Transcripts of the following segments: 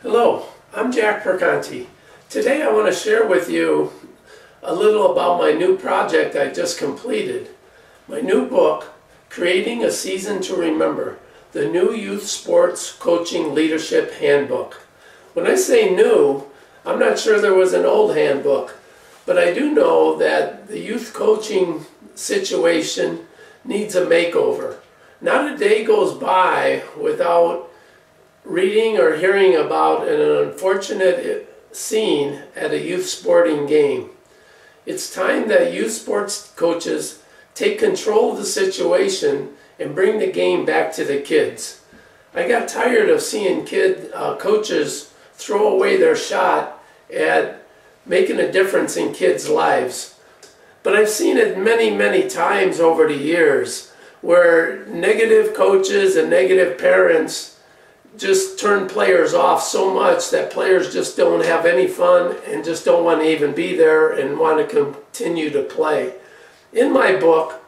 Hello, I'm Jack Perconte. Today I want to share with you a little about my new project I just completed. My new book, Creating a Season to Remember, the new Youth Sports Coaching Leadership Handbook. When I say new, I'm not sure there was an old handbook, but I do know that the youth coaching situation needs a makeover. Not a day goes by without reading or hearing about an unfortunate scene at a youth sporting game. It's time that youth sports coaches take control of the situation and bring the game back to the kids. I got tired of seeing kid uh, coaches throw away their shot at making a difference in kids' lives. But I've seen it many, many times over the years where negative coaches and negative parents just turn players off so much that players just don't have any fun and just don't want to even be there and want to continue to play. In my book,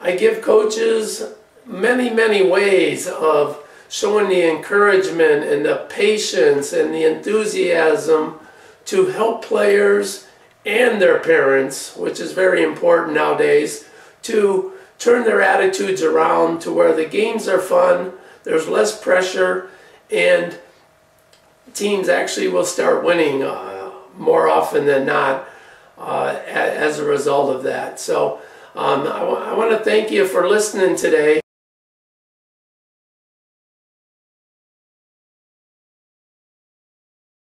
I give coaches many, many ways of showing the encouragement and the patience and the enthusiasm to help players and their parents, which is very important nowadays, to turn their attitudes around to where the games are fun, there's less pressure, and teams actually will start winning uh, more often than not uh, as a result of that. So um, I, I want to thank you for listening today.